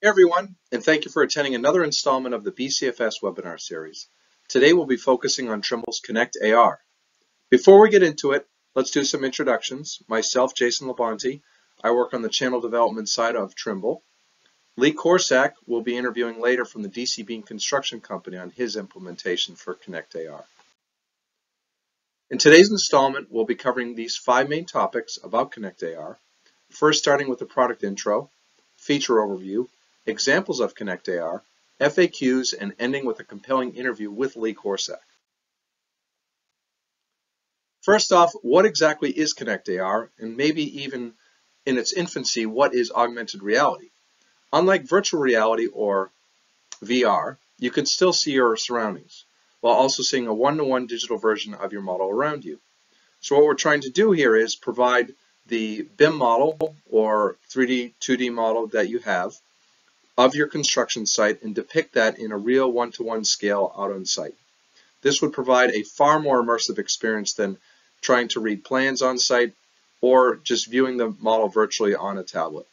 Hey everyone, and thank you for attending another installment of the BCFS webinar series. Today we'll be focusing on Trimble's Connect AR. Before we get into it, let's do some introductions. Myself, Jason Labonte, I work on the channel development side of Trimble. Lee Korsak will be interviewing later from the DC Beane Construction Company on his implementation for Connect AR. In today's installment, we'll be covering these five main topics about Connect AR. First, starting with the product intro, feature overview, examples of Connect AR, FAQs, and ending with a compelling interview with Lee Korsak. First off, what exactly is Connect AR, and maybe even in its infancy, what is augmented reality? Unlike virtual reality or VR, you can still see your surroundings while also seeing a one-to-one -one digital version of your model around you. So what we're trying to do here is provide the BIM model or 3D, 2D model that you have of your construction site and depict that in a real one-to-one -one scale out on site. This would provide a far more immersive experience than trying to read plans on site or just viewing the model virtually on a tablet.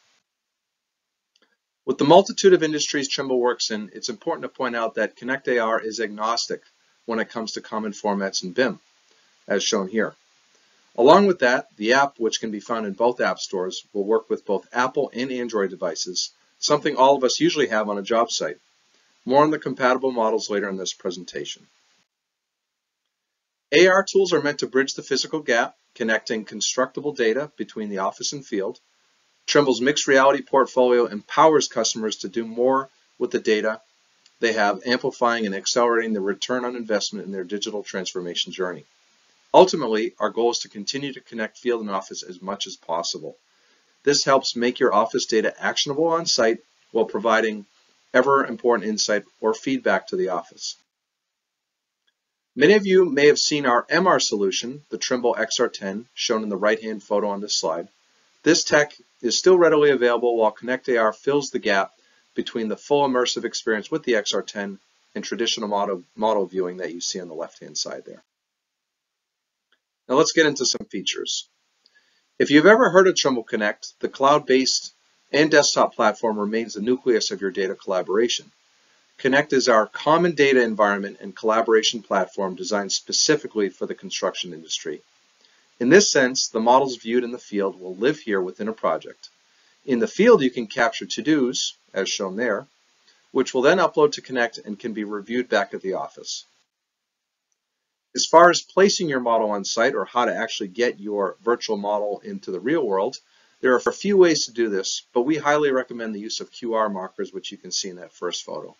With the multitude of industries Trimble works in, it's important to point out that Connect AR is agnostic when it comes to common formats in BIM, as shown here. Along with that, the app, which can be found in both app stores, will work with both Apple and Android devices something all of us usually have on a job site. More on the compatible models later in this presentation. AR tools are meant to bridge the physical gap, connecting constructible data between the office and field. Trimble's mixed reality portfolio empowers customers to do more with the data they have, amplifying and accelerating the return on investment in their digital transformation journey. Ultimately, our goal is to continue to connect field and office as much as possible. This helps make your office data actionable on site while providing ever important insight or feedback to the office. Many of you may have seen our MR solution, the Trimble XR10, shown in the right-hand photo on this slide. This tech is still readily available while Connect AR fills the gap between the full immersive experience with the XR10 and traditional model, model viewing that you see on the left-hand side there. Now let's get into some features. If you've ever heard of Trimble Connect, the cloud-based and desktop platform remains the nucleus of your data collaboration. Connect is our common data environment and collaboration platform designed specifically for the construction industry. In this sense, the models viewed in the field will live here within a project. In the field, you can capture to-dos, as shown there, which will then upload to Connect and can be reviewed back at the office. As far as placing your model on site or how to actually get your virtual model into the real world, there are a few ways to do this, but we highly recommend the use of QR markers, which you can see in that first photo.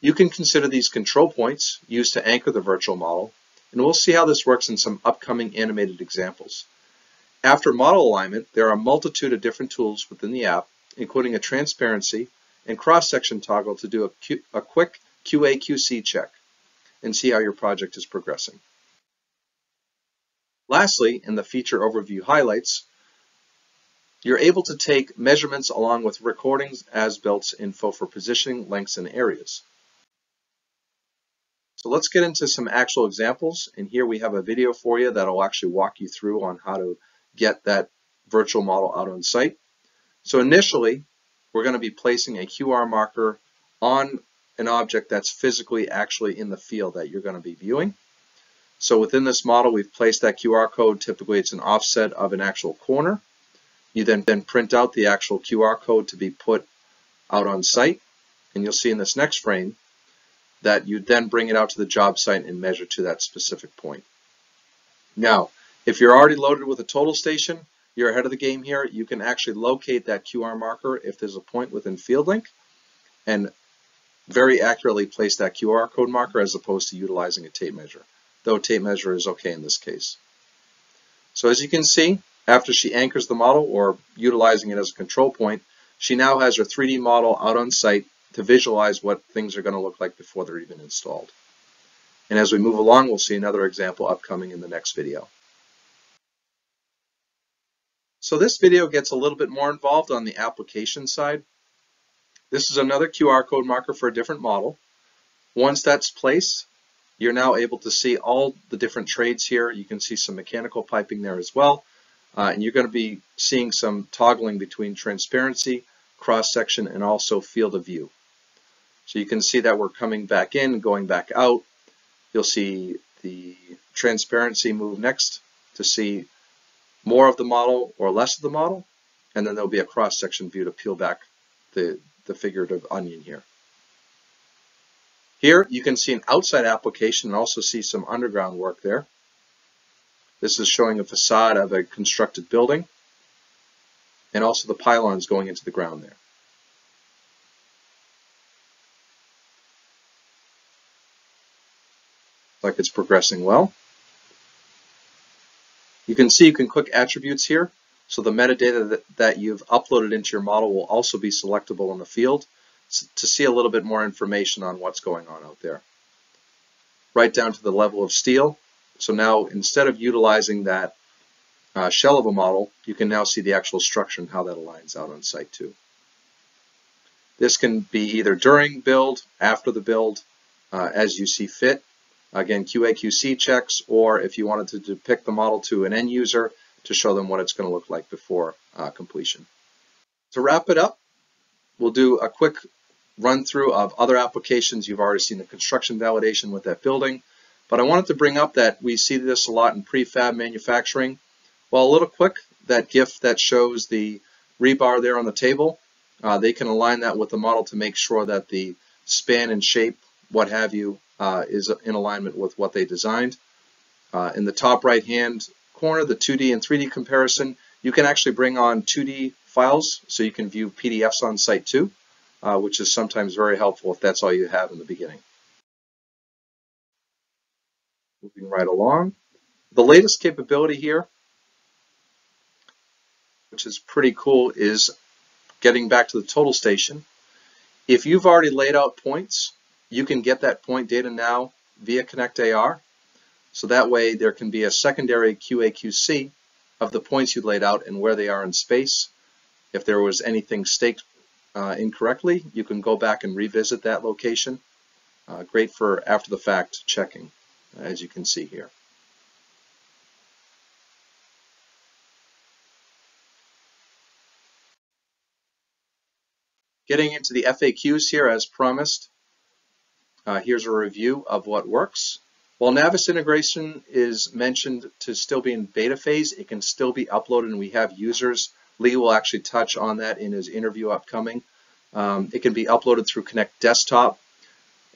You can consider these control points used to anchor the virtual model, and we'll see how this works in some upcoming animated examples. After model alignment, there are a multitude of different tools within the app, including a transparency and cross-section toggle to do a, Q, a quick QA-QC check and see how your project is progressing. Lastly, in the feature overview highlights, you're able to take measurements along with recordings as built info for positioning, lengths, and areas. So let's get into some actual examples. And here we have a video for you that'll actually walk you through on how to get that virtual model out on site. So initially, we're going to be placing a QR marker on an object that's physically actually in the field that you're going to be viewing. So within this model, we've placed that QR code. Typically, it's an offset of an actual corner. You then, then print out the actual QR code to be put out on site. And you'll see in this next frame that you then bring it out to the job site and measure to that specific point. Now, if you're already loaded with a total station, you're ahead of the game here. You can actually locate that QR marker if there's a point within FieldLink and very accurately place that QR code marker as opposed to utilizing a tape measure, though tape measure is okay in this case. So as you can see, after she anchors the model or utilizing it as a control point, she now has her 3D model out on site to visualize what things are going to look like before they're even installed. And as we move along, we'll see another example upcoming in the next video. So this video gets a little bit more involved on the application side. This is another QR code marker for a different model. Once that's placed, you're now able to see all the different trades here. You can see some mechanical piping there as well. Uh, and you're going to be seeing some toggling between transparency cross section, and also field of view. So you can see that we're coming back in, going back out. You'll see the transparency move next to see more of the model or less of the model. And then there'll be a cross-section view to peel back the, the figurative onion here. Here you can see an outside application and also see some underground work there. This is showing a facade of a constructed building and also the pylons going into the ground there. Like it's progressing well. You can see you can click attributes here. So the metadata that, that you've uploaded into your model will also be selectable in the field to see a little bit more information on what's going on out there. Right down to the level of steel. So now instead of utilizing that uh, shell of a model, you can now see the actual structure and how that aligns out on site too. This can be either during build, after the build, uh, as you see fit. Again, QA/QC checks, or if you wanted to depict the model to an end user to show them what it's going to look like before uh, completion. To wrap it up, we'll do a quick run through of other applications. You've already seen the construction validation with that building, but I wanted to bring up that we see this a lot in prefab manufacturing. Well, a little quick, that GIF that shows the rebar there on the table, uh, they can align that with the model to make sure that the span and shape, what have you, uh, is in alignment with what they designed. Uh, in the top right hand corner, the 2D and 3D comparison, you can actually bring on 2D files so you can view PDFs on site too, uh, which is sometimes very helpful if that's all you have in the beginning. Moving right along. The latest capability here, which is pretty cool, is getting back to the total station. If you've already laid out points, you can get that point data now via Connect AR. So that way there can be a secondary QA/QC of the points you laid out and where they are in space. If there was anything staked uh, incorrectly, you can go back and revisit that location. Uh, great for after the fact checking, as you can see here. Getting into the FAQs here as promised, uh, here's a review of what works. While Navis integration is mentioned to still be in beta phase, it can still be uploaded and we have users. Lee will actually touch on that in his interview upcoming. Um, it can be uploaded through Connect Desktop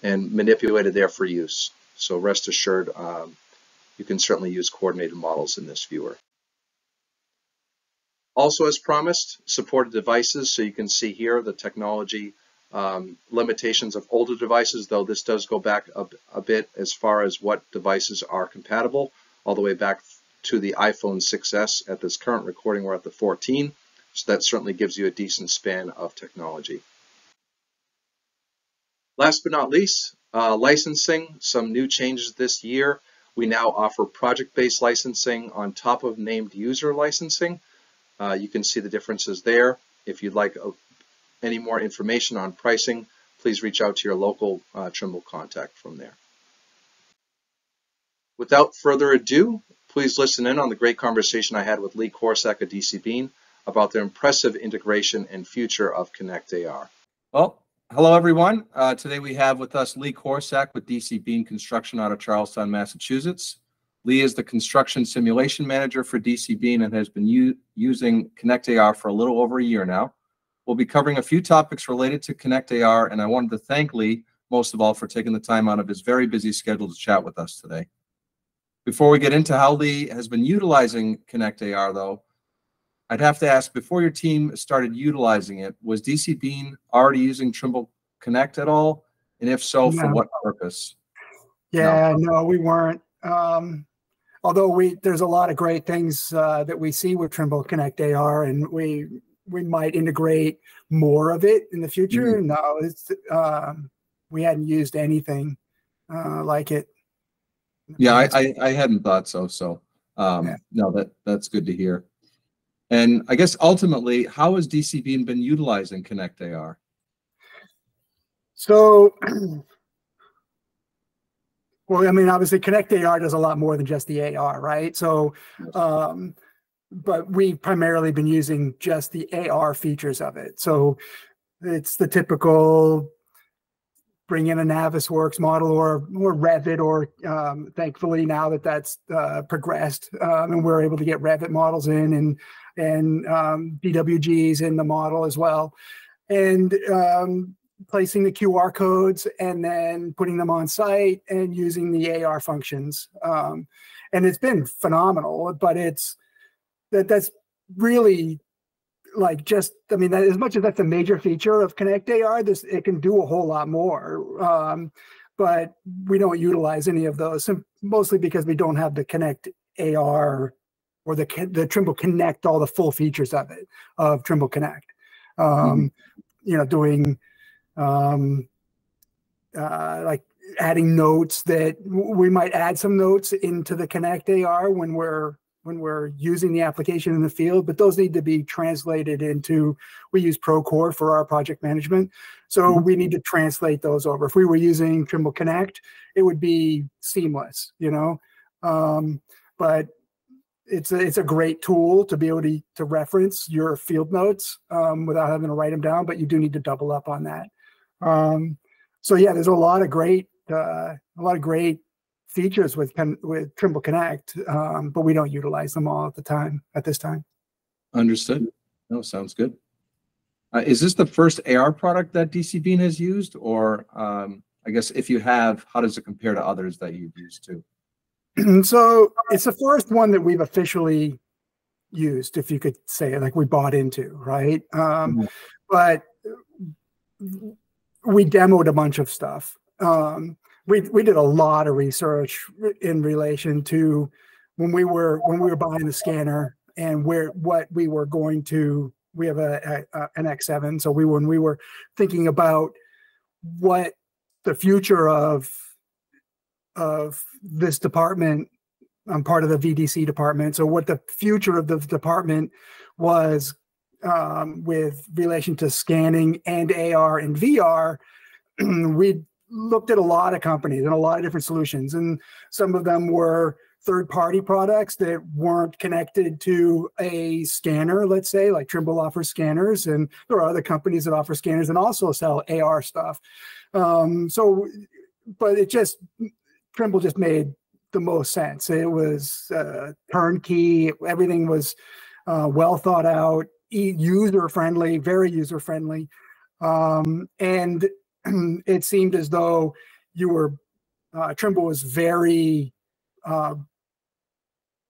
and manipulated there for use. So rest assured, um, you can certainly use coordinated models in this viewer. Also, as promised, supported devices. So you can see here the technology um, limitations of older devices, though this does go back a, a, bit as far as what devices are compatible, all the way back to the iPhone 6s. At this current recording, we're at the 14, so that certainly gives you a decent span of technology. Last but not least, uh, licensing, some new changes this year. We now offer project-based licensing on top of named user licensing. Uh, you can see the differences there. If you'd like a any more information on pricing, please reach out to your local uh, Trimble contact from there. Without further ado, please listen in on the great conversation I had with Lee Korsak of DC Beane about their impressive integration and future of Connect AR. Well, hello everyone. Uh, today we have with us Lee Korsak with DC Beane Construction out of Charlestown, Massachusetts. Lee is the construction simulation manager for DC Beane and has been using Connect AR for a little over a year now. We'll be covering a few topics related to Connect AR, and I wanted to thank Lee most of all for taking the time out of his very busy schedule to chat with us today. Before we get into how Lee has been utilizing Connect AR, though, I'd have to ask before your team started utilizing it, was DC Beane already using Trimble Connect at all? And if so, for what purpose? Yeah, no, no we weren't. Um, although we there's a lot of great things uh, that we see with Trimble Connect AR, and we we might integrate more of it in the future. Mm-hmm. No, it's um, we hadn't used anything uh, like it. Yeah, I, I, I hadn't thought so. So um, yeah. no, that that's good to hear. And I guess ultimately, how has DC Beane been utilizing Connect AR? So, well, I mean, obviously, Connect AR does a lot more than just the AR, right? So, um, but we've primarily been using just the AR features of it. So it's the typical bring in a Navisworks model or or Revit, or um, thankfully now that that's uh, progressed um, and we're able to get Revit models in and and um, DWGs in the model as well, and um, placing the QR codes and then putting them on site and using the AR functions. Um, and it's been phenomenal, but it's that that's really like just i mean that, as much as that's a major feature of connect ar this it can do a whole lot more um, but we don't utilize any of those mostly because we don't have the connect ar or the the trimble connect all the full features of it of trimble connect um, mm-hmm. you know doing um, uh, like adding notes that we might add some notes into the connect ar when we're when we're using the application in the field, but those need to be translated into, we use Procore for our project management. So mm-hmm. we need to translate those over. If we were using Trimble Connect, it would be seamless, you know? Um, but it's a, it's a great tool to be able to, to reference your field notes um, without having to write them down, but you do need to double up on that. Um, so yeah, there's a lot of great, uh, a lot of great features with with Trimble Connect, um, but we don't utilize them all at the time at this time. Understood. No, sounds good. Uh, is this the first AR product that DC Beane has used, or um, I guess if you have, how does it compare to others that you've used too? so it's the first one that we've officially used, if you could say, like we bought into, right? Um, mm-hmm. But we demoed a bunch of stuff. Um, we we did a lot of research in relation to when we were when we were buying the scanner and where what we were going to we have a, a, an X7 so we when we were thinking about what the future of of this department I'm part of the VDC department. So what the future of the department was um, with relation to scanning and AR and VR we looked at a lot of companies and a lot of different solutions, and some of them were third-party products that weren't connected to a scanner. Let's say, like Trimble offers scanners, and there are other companies that offer scanners and also sell AR stuff. Um, so, but it just Trimble just made the most sense. It was uh, turnkey. Everything was uh, well thought out, user friendly, very user friendly, um, and it seemed as though you were uh, Trimble was very uh,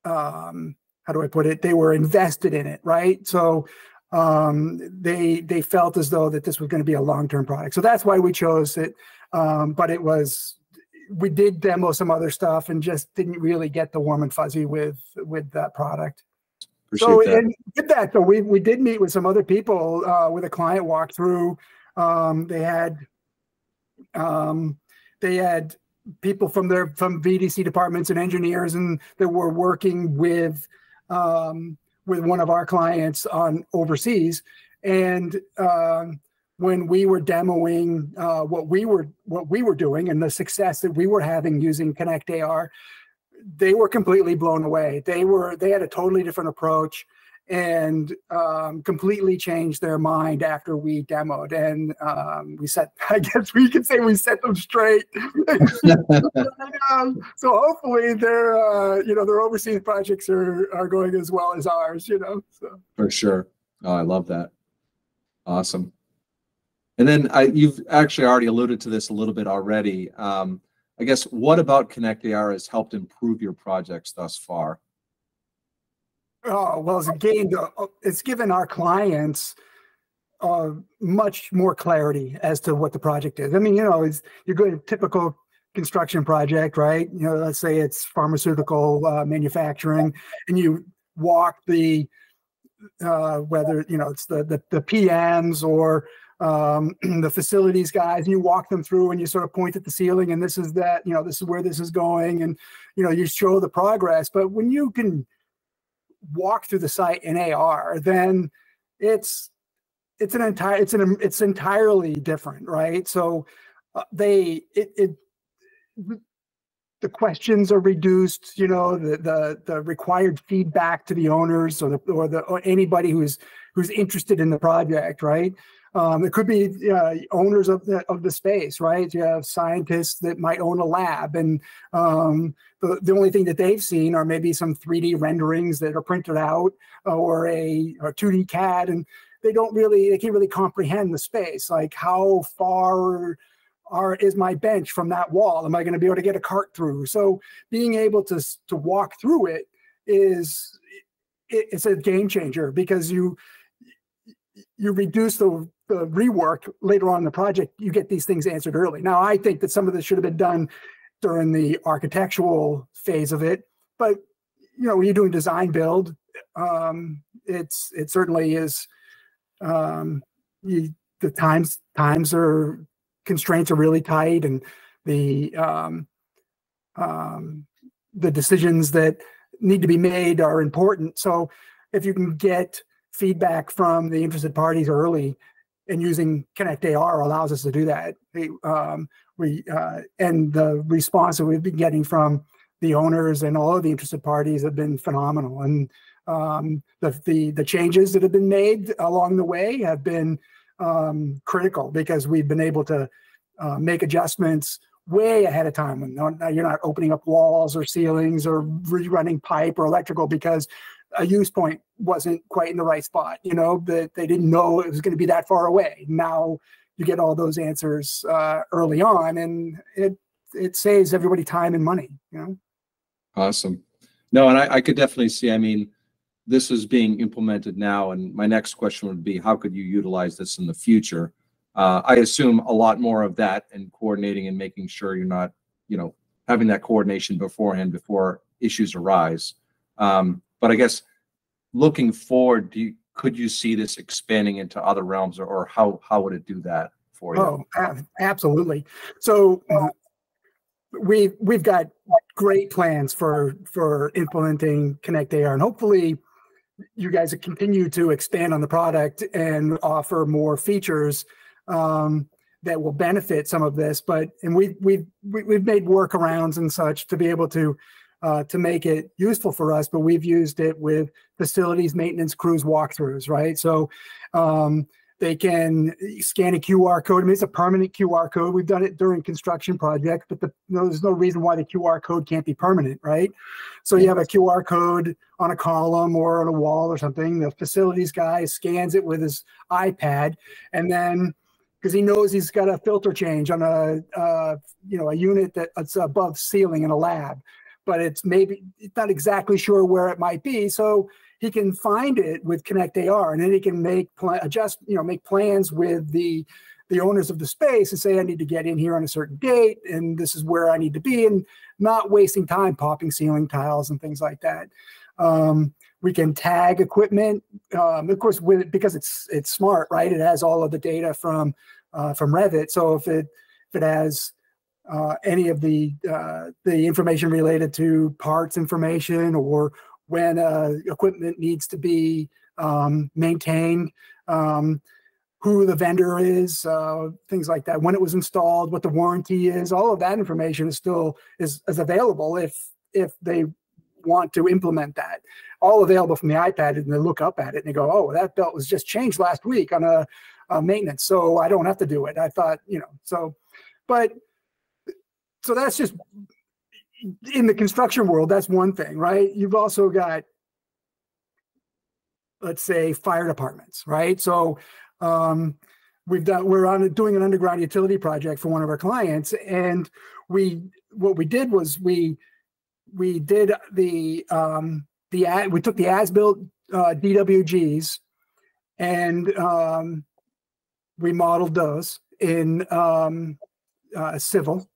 um, how do I put it? They were invested in it, right? So um, they they felt as though that this was going to be a long term product. So that's why we chose it. Um, but it was we did demo some other stuff and just didn't really get the warm and fuzzy with with that product. Appreciate so that. and with that, though, we we did meet with some other people uh, with a client walkthrough. Um, they had um, they had people from their from VDC departments and engineers, and that were working with um, with one of our clients on overseas. And um, when we were demoing uh, what we were what we were doing and the success that we were having using Connect AR, they were completely blown away. They were they had a totally different approach and um, completely changed their mind after we demoed. And um, we set, I guess we could say we set them straight. um, so hopefully their, uh, you know, their overseas projects are, are going as well as ours, you know. So. For sure. Oh, I love that. Awesome. And then I, you've actually already alluded to this a little bit already. Um, I guess what about Connect AR has helped improve your projects thus far? Oh, well, it's gained, uh, it's given our clients uh, much more clarity as to what the project is. I mean, you know, it's you're going to typical construction project, right? You know, let's say it's pharmaceutical uh, manufacturing, and you walk the uh, whether you know it's the the, the PMs or um, the facilities guys, and you walk them through and you sort of point at the ceiling, and this is that, you know, this is where this is going, and you know, you show the progress. But when you can walk through the site in AR, then it's it's an entire it's an it's entirely different, right? So uh, they it, it the questions are reduced. You know, the the the required feedback to the owners or the or the or anybody who's who's interested in the project, right? Um, it could be uh, owners of the of the space, right? You have scientists that might own a lab, and um, the the only thing that they've seen are maybe some 3D renderings that are printed out or a or 2D CAD, and they don't really they can't really comprehend the space. Like how far are is my bench from that wall? Am I going to be able to get a cart through? So being able to to walk through it is it, it's a game changer because you you reduce the rework later on in the project, you get these things answered early. Now, I think that some of this should have been done during the architectural phase of it, but you know, when you're doing design build, um, it's it certainly is. Um, you, the times times are constraints are really tight, and the um, um, the decisions that need to be made are important. So, if you can get feedback from the interested parties early, and using Connect AR allows us to do that. Um, we uh, and the response that we've been getting from the owners and all of the interested parties have been phenomenal. And um, the, the the changes that have been made along the way have been um, critical because we've been able to uh, make adjustments way ahead of time when you're not opening up walls or ceilings or rerunning pipe or electrical because a use point wasn't quite in the right spot, you know, that they didn't know it was going to be that far away. Now you get all those answers uh, early on and it it saves everybody time and money, you know. Awesome. No, and I, I could definitely see, I mean, this is being implemented now. And my next question would be, how could you utilize this in the future? Uh, I assume a lot more of that and coordinating and making sure you're not, you know, having that coordination beforehand before issues arise. Um, but I guess looking forward, do you, could you see this expanding into other realms, or, or how how would it do that for you? Oh, absolutely. So uh, we we've got great plans for for implementing Connect AR, and hopefully you guys continue to expand on the product and offer more features um, that will benefit some of this. But and we we've we've made workarounds and such to be able to uh, to make it useful for us, but we've used it with facilities maintenance crews walkthroughs, right? So um, they can scan a QR code. I mean, it's a permanent QR code. We've done it during construction projects, but the, there's no reason why the QR code can't be permanent, right? So you have a QR code on a column or on a wall or something. The facilities guy scans it with his iPad, and then because he knows he's got a filter change on a uh, you know a unit that's above ceiling in a lab but it's maybe it's not exactly sure where it might be. So he can find it with Connect AR, and then he can make adjust, you know, make plans with the the owners of the space and say, I need to get in here on a certain date, and this is where I need to be, and not wasting time popping ceiling tiles and things like that. Um, we can tag equipment, um, of course, with because it's it's smart, right? It has all of the data from uh, from Revit. So if it if it has uh, any of the uh, the information related to parts information or when uh, equipment needs to be um, maintained, um, who the vendor is, uh, things like that, when it was installed, what the warranty is, all of that information is still is, is available if if they want to implement that. All available from the iPad, and they look up at it and they go, "Oh, that belt was just changed last week on a, a maintenance, so I don't have to do it." I thought, you know, so, but so that's just in the construction world that's one thing right? You've also got let's say fire departments right? So um, we've done we're on doing an underground utility project for one of our clients and we what we did was we we did the um the ad, we took the as built uh, dwgs and um, we modeled those in um, uh, civil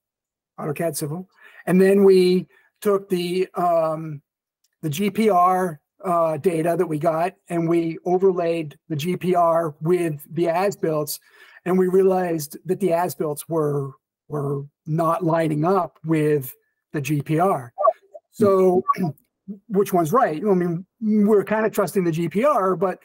AutoCAD Civil, and then we took the um, the GPR uh, data that we got and we overlaid the GPR with the as-builts, and we realized that the as-builts were were not lining up with the GPR. So, which one's right? I mean, we're kind of trusting the GPR, but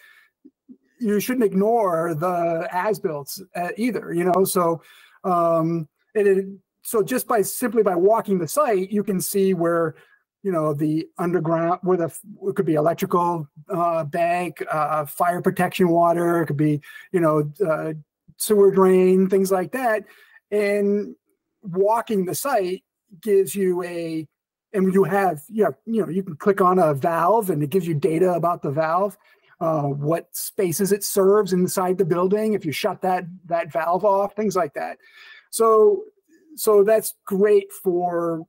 you shouldn't ignore the as-builts uh, either. You know, so um, it so just by simply by walking the site, you can see where you know the underground where the it could be electrical uh, bank, uh, fire protection water, it could be you know uh, sewer drain, things like that, and walking the site gives you a and you have yeah you know you can click on a valve and it gives you data about the valve uh, what spaces it serves inside the building if you shut that that valve off things like that. So so that's great for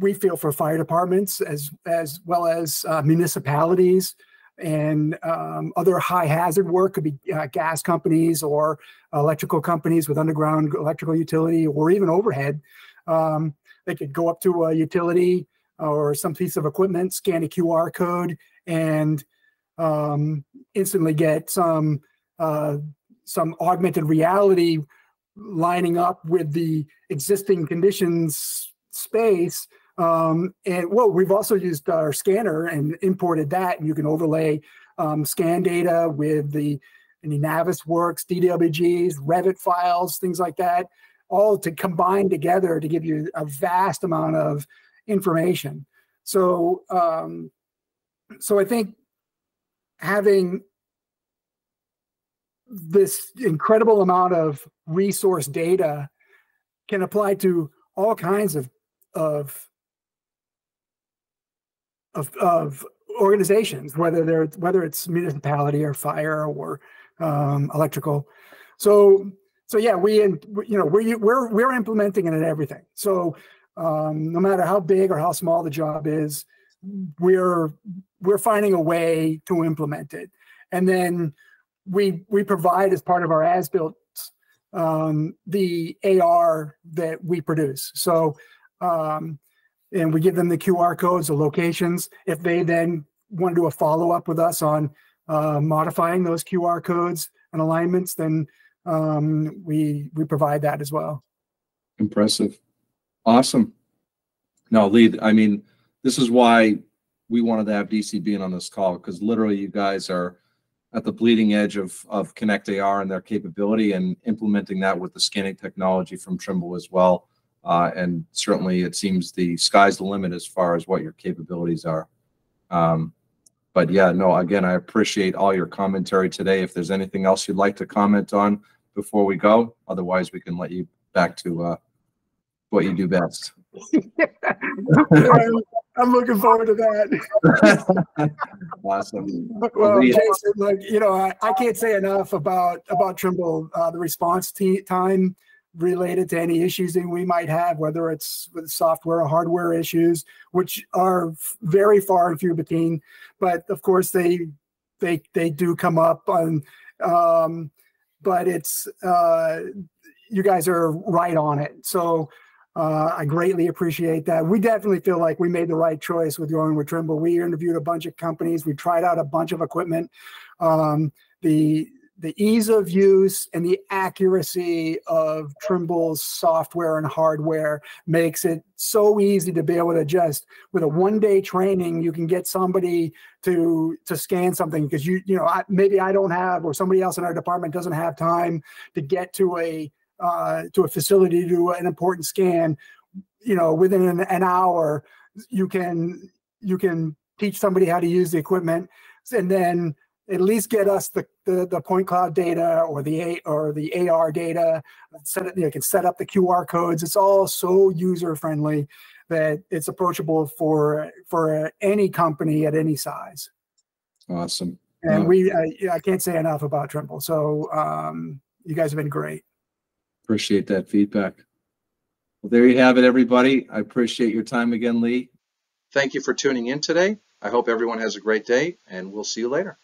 we feel for fire departments as as well as uh, municipalities and um, other high hazard work could be uh, gas companies or electrical companies with underground electrical utility or even overhead. Um, they could go up to a utility or some piece of equipment scan a qr code and um, instantly get some uh, some augmented reality lining up with the existing conditions space. Um, and well, we've also used our scanner and imported that, and you can overlay um, scan data with the any Navisworks, DWGs, Revit files, things like that, all to combine together to give you a vast amount of information. So, um, so I think having this incredible amount of resource data can apply to all kinds of of of, of organizations, whether they're whether it's municipality or fire or um, electrical. So so yeah, we and you know we're we're we're implementing it in everything. So um, no matter how big or how small the job is, we're we're finding a way to implement it, and then we we provide as part of our as built um, the AR that we produce. So um, and we give them the QR codes, the locations. If they then want to do a follow up with us on uh, modifying those QR codes and alignments, then um, we we provide that as well. Impressive, awesome. No, Lee. I mean, this is why we wanted to have DC Beane on this call because literally you guys are at the bleeding edge of of Connect AR and their capability and implementing that with the scanning technology from Trimble as well. Uh, and certainly it seems the sky's the limit as far as what your capabilities are. Um, but yeah, no, again, I appreciate all your commentary today. If there's anything else you'd like to comment on before we go, otherwise we can let you back to uh, what you do best. I'm looking forward to that. awesome. Well, Jason, like you know, I, I can't say enough about about Trimble. Uh, the response time related to any issues that we might have, whether it's with software or hardware issues, which are very far and few between. But of course, they they they do come up on. Um, but it's uh, you guys are right on it. So uh, I greatly appreciate that. We definitely feel like we made the right choice with going with Trimble. We interviewed a bunch of companies. We tried out a bunch of equipment. Um, the the ease of use and the accuracy of Trimble's software and hardware makes it so easy to be able to just with a one day training you can get somebody to to scan something because you you know I, maybe I don't have or somebody else in our department doesn't have time to get to a uh, to a facility to do an important scan, you know, within an, an hour, you can you can teach somebody how to use the equipment, and then at least get us the, the, the point cloud data or the A or the AR data. Set it, you can set up the QR codes. It's all so user friendly that it's approachable for for any company at any size. Awesome. And we, I, I can't say enough about Trimble. So um, you guys have been great. Appreciate that feedback. Well, there you have it, everybody. I appreciate your time again, Lee. Thank you for tuning in today. I hope everyone has a great day, and we'll see you later.